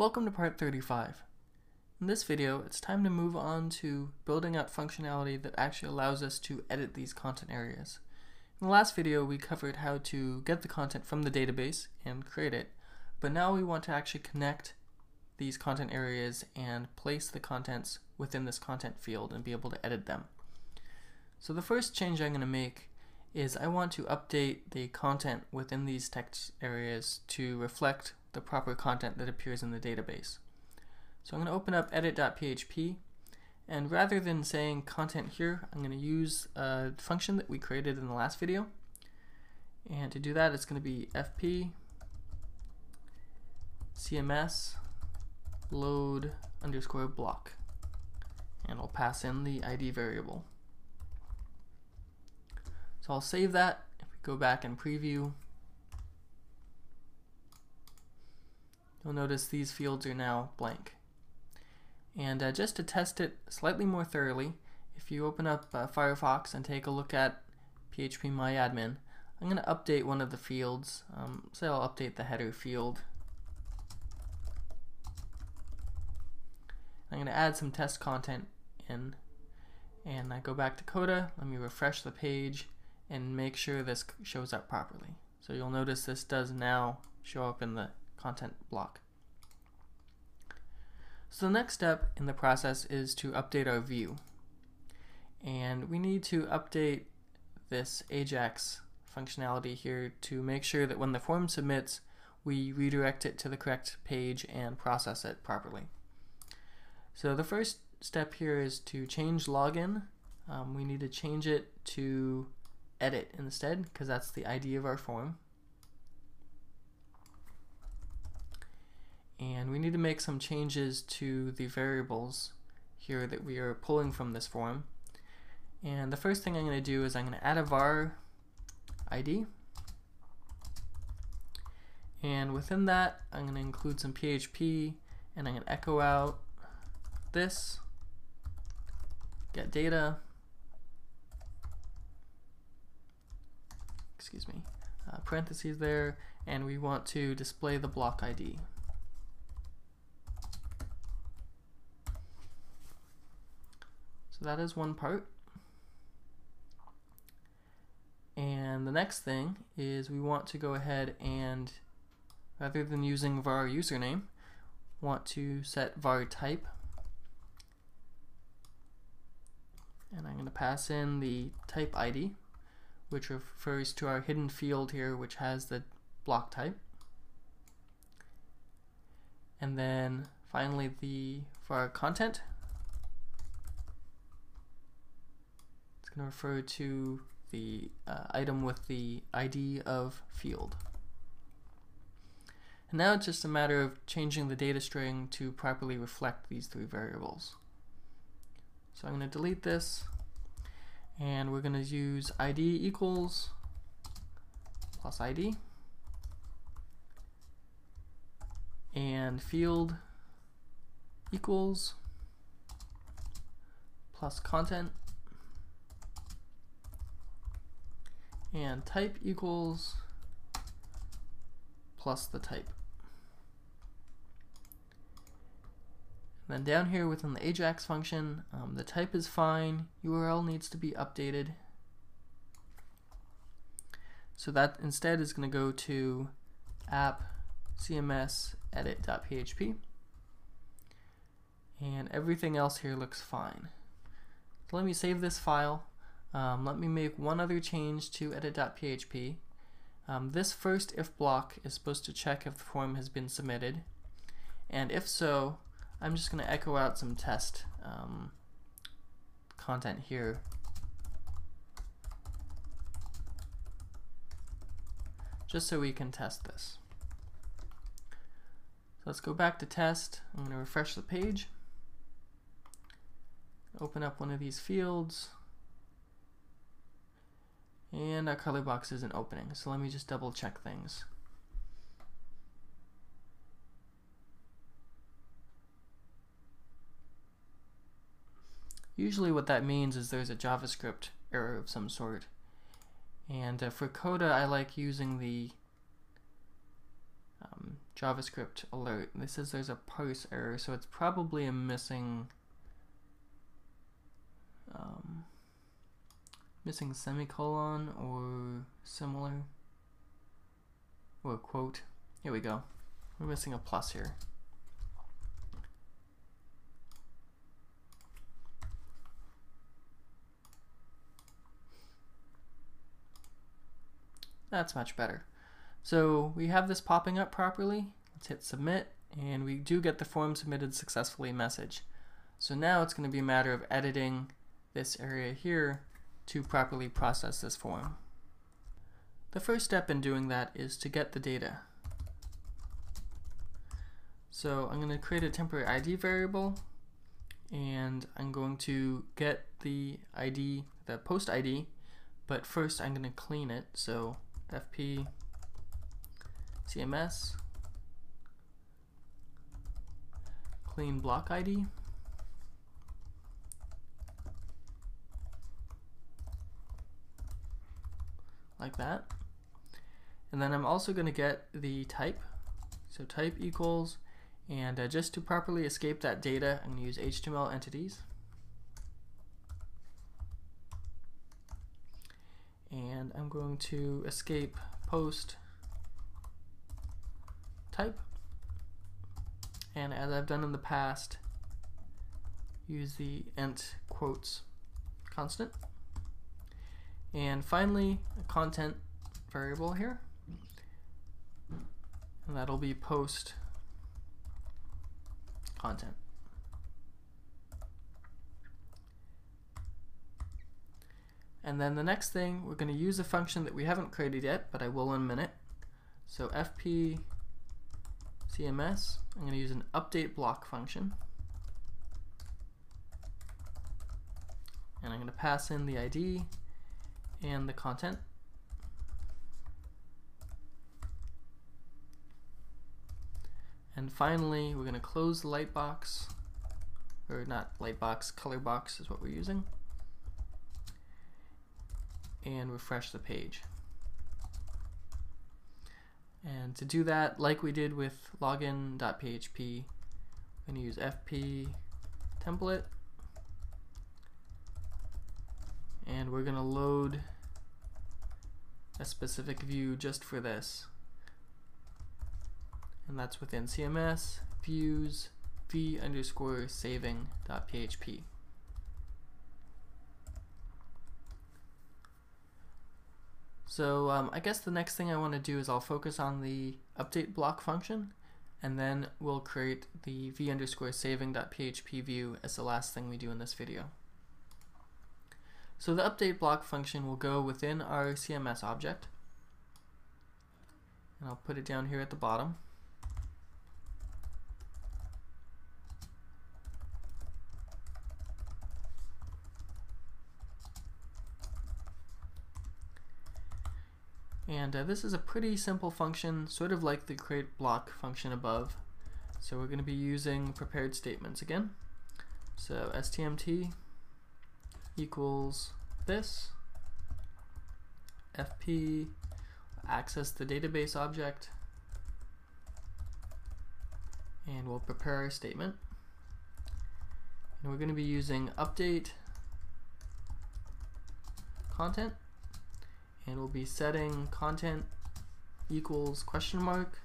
Welcome to part 35. In this video, it's time to move on to building out functionality that actually allows us to edit these content areas. In the last video, we covered how to get the content from the database and create it, but now we want to actually connect these content areas and place the contents within this content field and be able to edit them. So the first change I'm going to make is I want to update the content within these text areas to reflect the proper content that appears in the database. So I'm going to open up edit.php and rather than saying content here I'm going to use a function that we created in the last video and to do that it's going to be fp cms load underscore block and I'll pass in the ID variable. So I'll save that. If we go back and preview, you'll notice these fields are now blank. And uh, just to test it slightly more thoroughly, if you open up uh, Firefox and take a look at phpMyAdmin, I'm going to update one of the fields. Um, say I'll update the header field. I'm going to add some test content in and I go back to Coda. Let me refresh the page and make sure this shows up properly. So you'll notice this does now show up in the content block. So the next step in the process is to update our view. And we need to update this Ajax functionality here to make sure that when the form submits, we redirect it to the correct page and process it properly. So the first step here is to change login. Um, we need to change it to edit instead because that's the ID of our form. And we need to make some changes to the variables here that we are pulling from this form. And the first thing I'm going to do is I'm going to add a var ID. And within that, I'm going to include some PHP and I'm going to echo out this, get data, excuse me, uh, parentheses there, and we want to display the block ID. So that is one part. And the next thing is we want to go ahead and rather than using var username, want to set var type. And I'm going to pass in the type ID which refers to our hidden field here, which has the block type. And then finally the for our content, it's going to refer to the uh, item with the ID of field. And now it's just a matter of changing the data string to properly reflect these three variables. So I'm going to delete this and we're going to use id equals plus id and field equals plus content and type equals plus the type. then down here within the Ajax function, um, the type is fine, URL needs to be updated. So that instead is going to go to app cms edit.php and everything else here looks fine. So let me save this file. Um, let me make one other change to edit.php. Um, this first if block is supposed to check if the form has been submitted and if so I'm just going to echo out some test um, content here. Just so we can test this. So let's go back to test. I'm going to refresh the page. Open up one of these fields. And our color box isn't opening. So let me just double check things. Usually what that means is there's a JavaScript error of some sort. And uh, for Coda, I like using the um, JavaScript alert. This says there's a parse error, so it's probably a missing um, missing semicolon or similar or quote. Here we go. We're missing a plus here. That's much better. So we have this popping up properly. Let's hit submit and we do get the form submitted successfully message. So now it's going to be a matter of editing this area here to properly process this form. The first step in doing that is to get the data. So I'm going to create a temporary ID variable and I'm going to get the ID, the post ID, but first I'm going to clean it. So fp cms clean block ID like that. And then I'm also going to get the type. So type equals and uh, just to properly escape that data I'm going to use HTML entities. And I'm going to escape post type. And as I've done in the past use the int quotes constant and finally a content variable here and that'll be post content And then the next thing, we're going to use a function that we haven't created yet, but I will in a minute. So fp cms, I'm going to use an update block function. And I'm going to pass in the ID and the content. And finally, we're going to close the lightbox, or not lightbox, color box is what we're using and refresh the page. And to do that, like we did with login.php, I'm going to use fp template and we're going to load a specific view just for this. And that's within CMS, views, v underscore saving.php. So um, I guess the next thing I want to do is I'll focus on the update block function and then we'll create the v underscore saving.php view as the last thing we do in this video. So the update block function will go within our CMS object and I'll put it down here at the bottom. And uh, this is a pretty simple function, sort of like the create block function above. So we're going to be using prepared statements again. So stmt equals this, fp access the database object, and we'll prepare our statement. And we're going to be using update content. And we'll be setting content equals question mark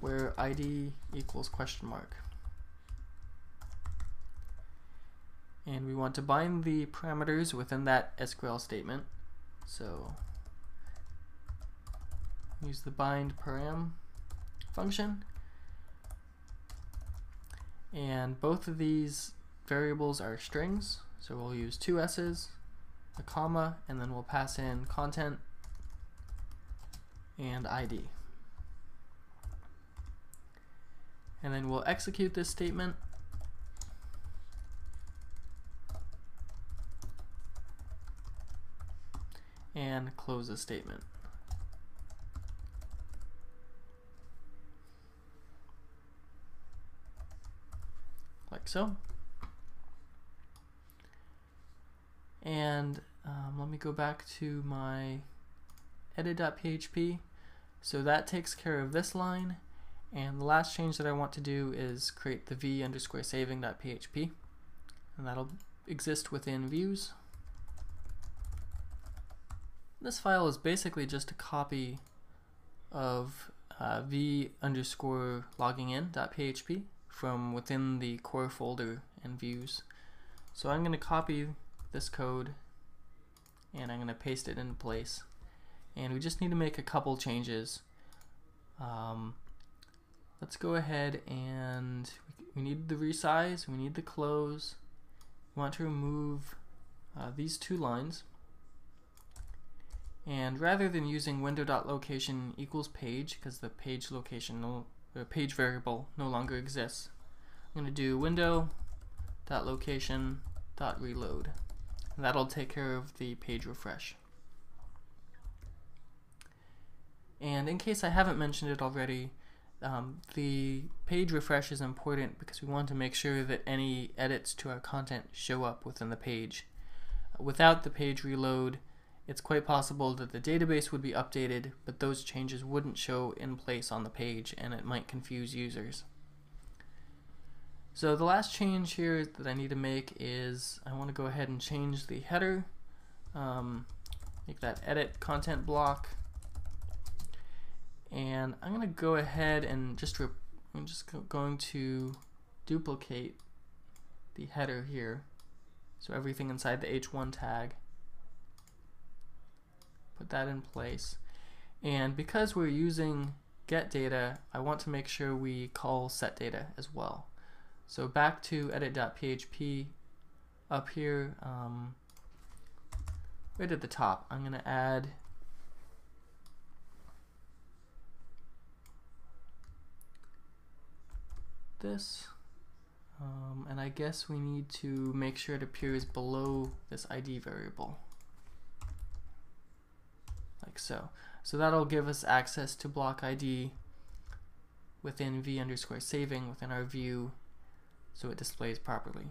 where id equals question mark and we want to bind the parameters within that SQL statement so use the bind param function and both of these variables are strings so we'll use two s's a comma, and then we'll pass in content and ID. And then we'll execute this statement. And close the statement. Like so. And um, let me go back to my edit.php. So that takes care of this line. And the last change that I want to do is create the v underscore saving.php and that'll exist within views. This file is basically just a copy of uh, v underscore logging in.php from within the core folder and views. So I'm going to copy this code and I'm going to paste it in place. And we just need to make a couple changes. Um, let's go ahead and we need the resize, we need the close. We want to remove uh, these two lines. And rather than using window.location equals page, because the page location, no, page variable no longer exists, I'm going to do window.location.reload. That'll take care of the page refresh. And in case I haven't mentioned it already, um, the page refresh is important because we want to make sure that any edits to our content show up within the page. Without the page reload, it's quite possible that the database would be updated, but those changes wouldn't show in place on the page and it might confuse users. So the last change here that I need to make is I want to go ahead and change the header, um, make that edit content block, and I'm going to go ahead and just I'm just going to duplicate the header here, so everything inside the h1 tag. Put that in place, and because we're using get data, I want to make sure we call set data as well. So back to edit.php up here, um, right at the top, I'm going to add this. Um, and I guess we need to make sure it appears below this ID variable. Like so. So that'll give us access to block ID within v underscore saving within our view so it displays properly.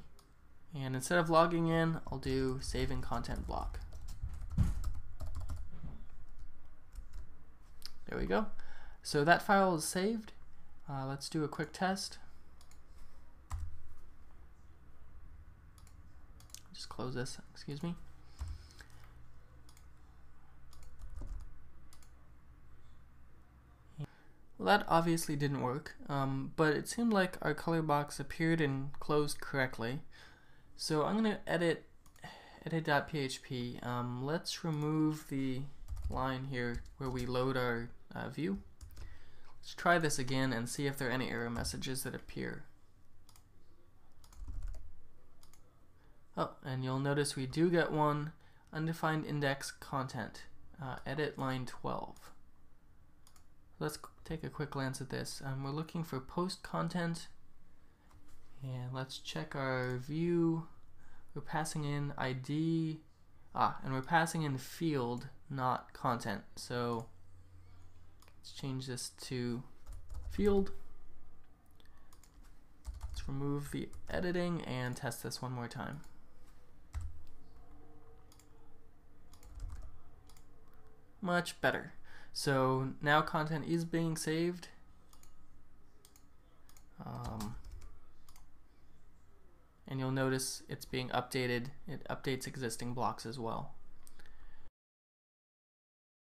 And instead of logging in, I'll do saving content block. There we go. So that file is saved. Uh, let's do a quick test. Just close this, excuse me. That obviously didn't work, um, but it seemed like our color box appeared and closed correctly. So I'm going to edit edit.php. Um, let's remove the line here where we load our uh, view. Let's try this again and see if there are any error messages that appear. Oh, and you'll notice we do get one undefined index content. Uh, edit line 12. Let's take a quick glance at this. Um, we're looking for post content and let's check our view. We're passing in ID, ah, and we're passing in field, not content. So let's change this to field. Let's remove the editing and test this one more time. Much better. So now content is being saved. Um, and you'll notice it's being updated. It updates existing blocks as well.